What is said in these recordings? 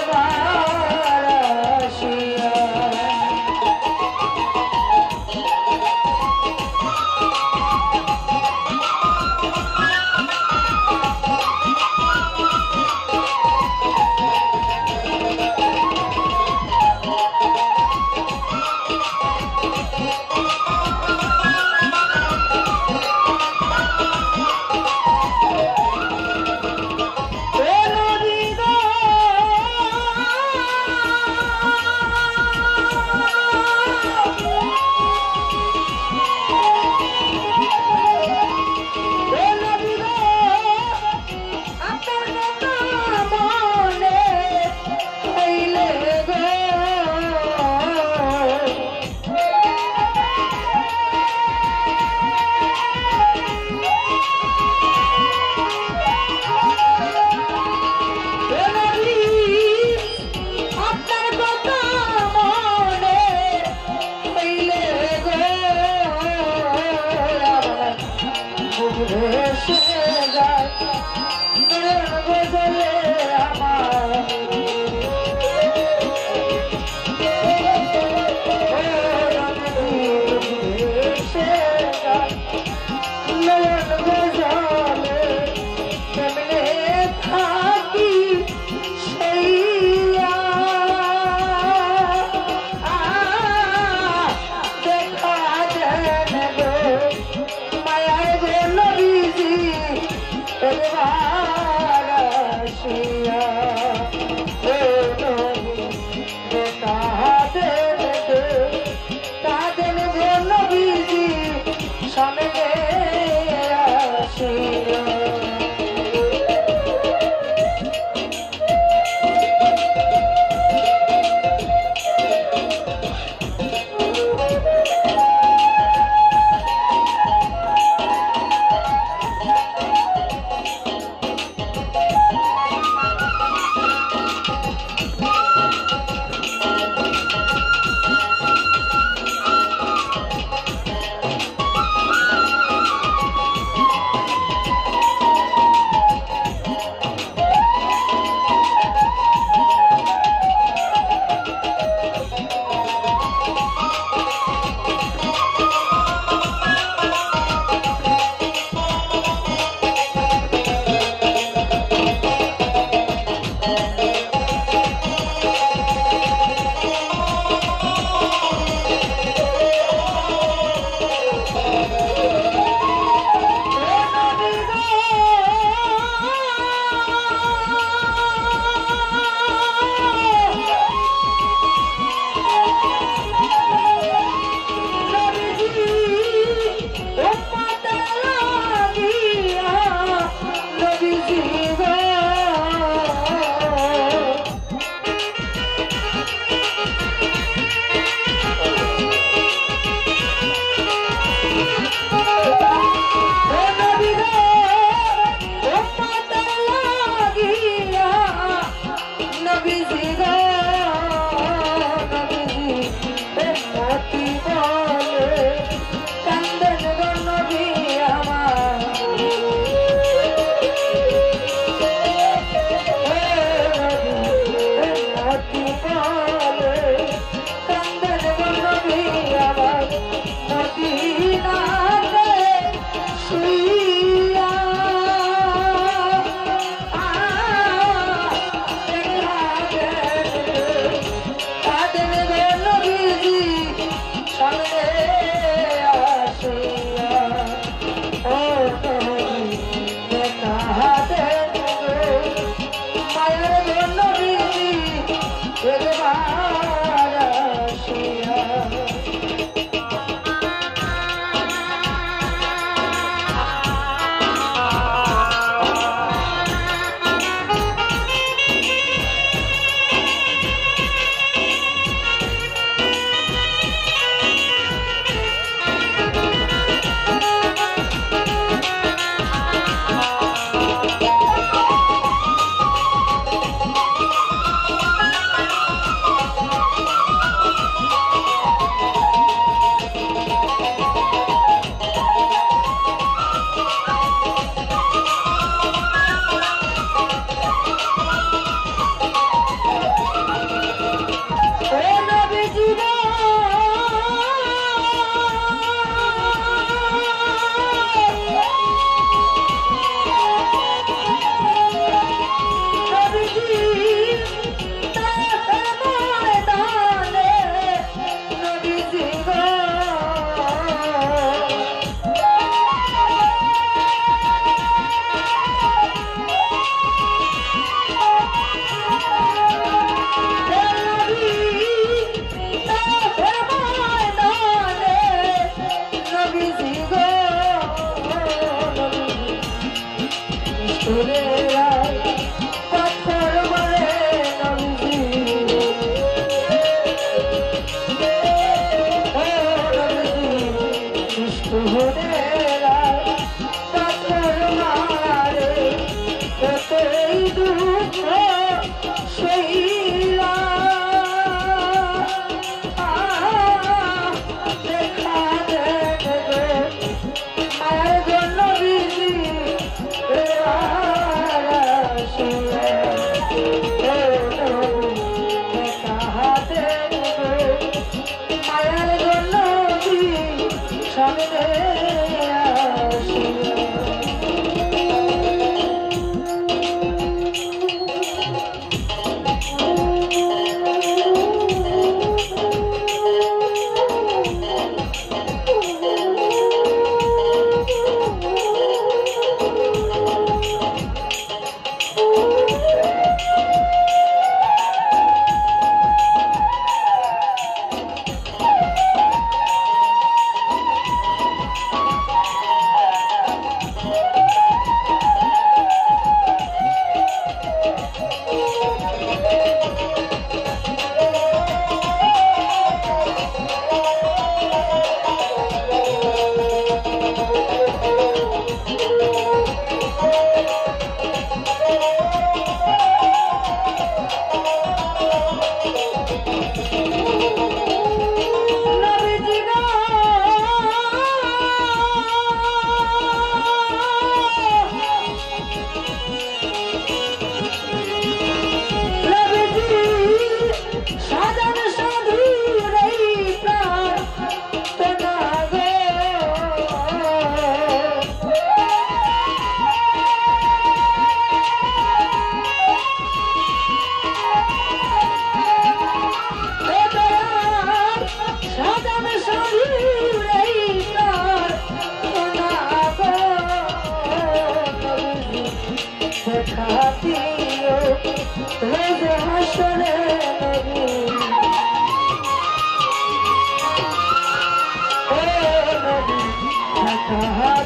levar.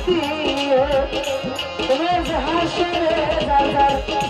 हसी रोज हसर नज़र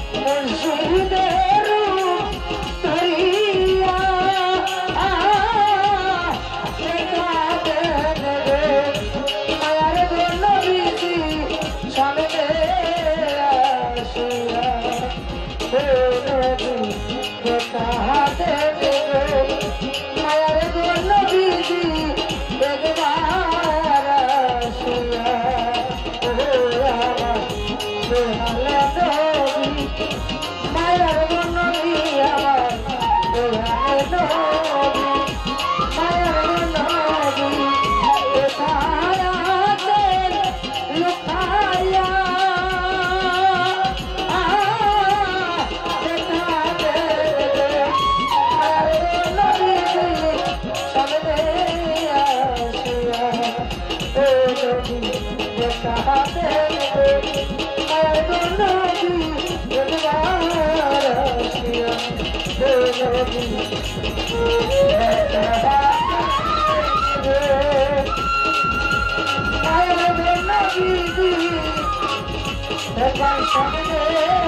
I'm a man of the world. I'm a man.